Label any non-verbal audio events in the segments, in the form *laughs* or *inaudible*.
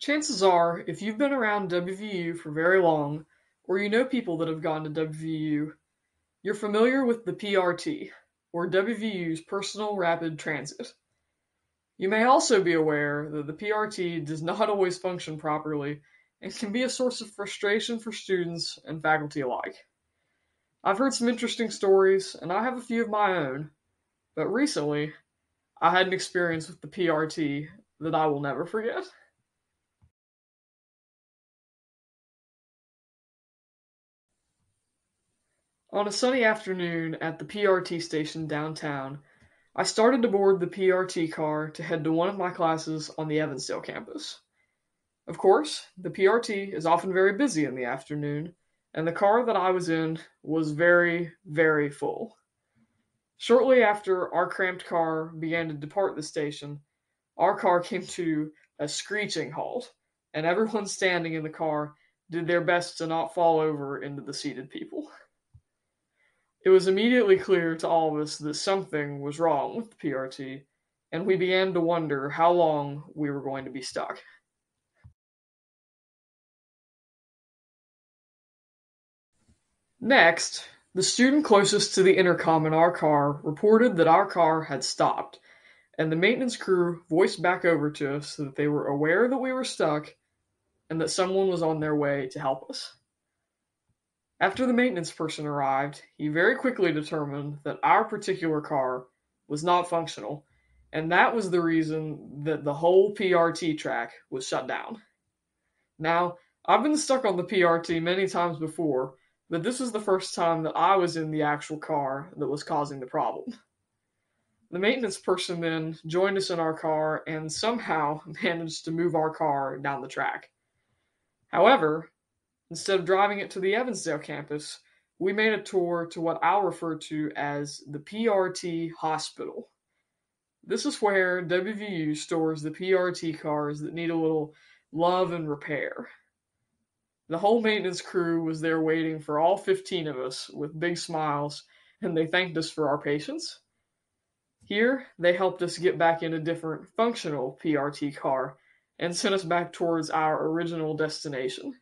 Chances are, if you've been around WVU for very long, or you know people that have gone to WVU, you're familiar with the PRT, or WVU's Personal Rapid Transit. You may also be aware that the PRT does not always function properly and can be a source of frustration for students and faculty alike. I've heard some interesting stories, and I have a few of my own, but recently I had an experience with the PRT that I will never forget. On a sunny afternoon at the PRT station downtown, I started to board the PRT car to head to one of my classes on the Evansdale campus. Of course, the PRT is often very busy in the afternoon, and the car that I was in was very, very full. Shortly after our cramped car began to depart the station, our car came to a screeching halt, and everyone standing in the car did their best to not fall over into the seated people. It was immediately clear to all of us that something was wrong with the PRT, and we began to wonder how long we were going to be stuck. Next, the student closest to the intercom in our car reported that our car had stopped, and the maintenance crew voiced back over to us that they were aware that we were stuck and that someone was on their way to help us. After the maintenance person arrived, he very quickly determined that our particular car was not functional, and that was the reason that the whole PRT track was shut down. Now, I've been stuck on the PRT many times before, but this was the first time that I was in the actual car that was causing the problem. The maintenance person then joined us in our car and somehow *laughs* managed to move our car down the track. However, instead of driving it to the Evansdale campus, we made a tour to what I'll refer to as the PRT Hospital. This is where WVU stores the PRT cars that need a little love and repair. The whole maintenance crew was there waiting for all 15 of us with big smiles, and they thanked us for our patience. Here, they helped us get back in a different, functional PRT car and sent us back towards our original destination.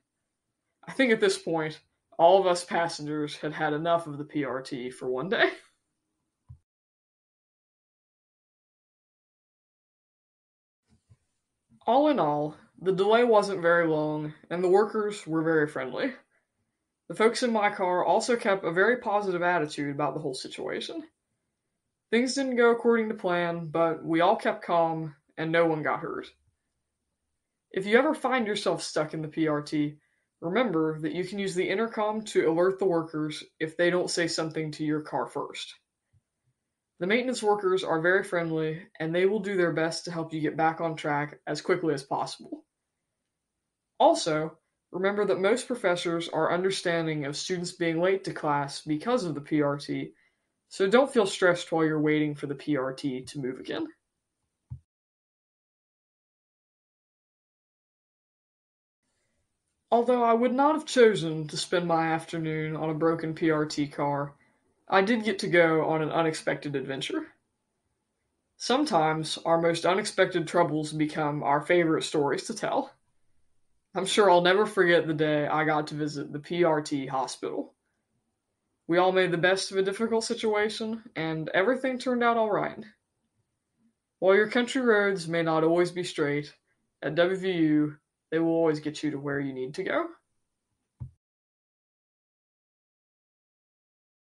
I think at this point, all of us passengers had had enough of the PRT for one day. *laughs* All in all, the delay wasn't very long, and the workers were very friendly. The folks in my car also kept a very positive attitude about the whole situation. Things didn't go according to plan, but we all kept calm and no one got hurt. If you ever find yourself stuck in the PRT, remember that you can use the intercom to alert the workers if they don't say something to your car first. The maintenance workers are very friendly and they will do their best to help you get back on track as quickly as possible. Also, remember that most professors are understanding of students being late to class because of the PRT, so don't feel stressed while you're waiting for the PRT to move again. Although I would not have chosen to spend my afternoon on a broken PRT car, I did get to go on an unexpected adventure. Sometimes our most unexpected troubles become our favorite stories to tell. I'm sure I'll never forget the day I got to visit the PRT hospital. We all made the best of a difficult situation, and everything turned out all right. While your country roads may not always be straight, at WVU, they will always get you to where you need to go.